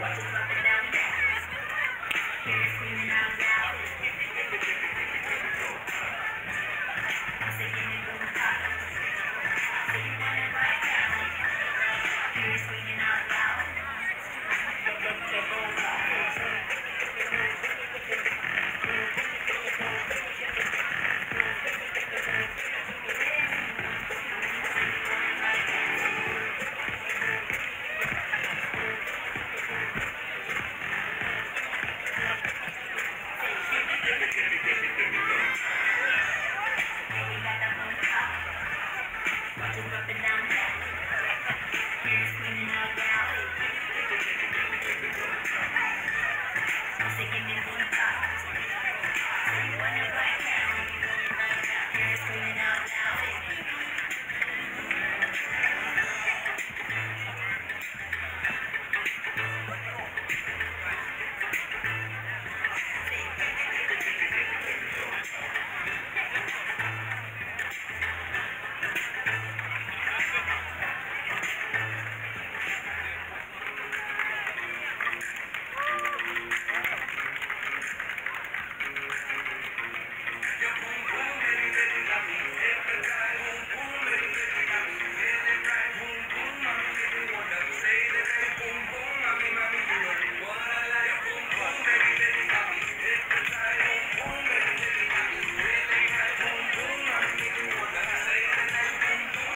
Watch us up and down. move up and down.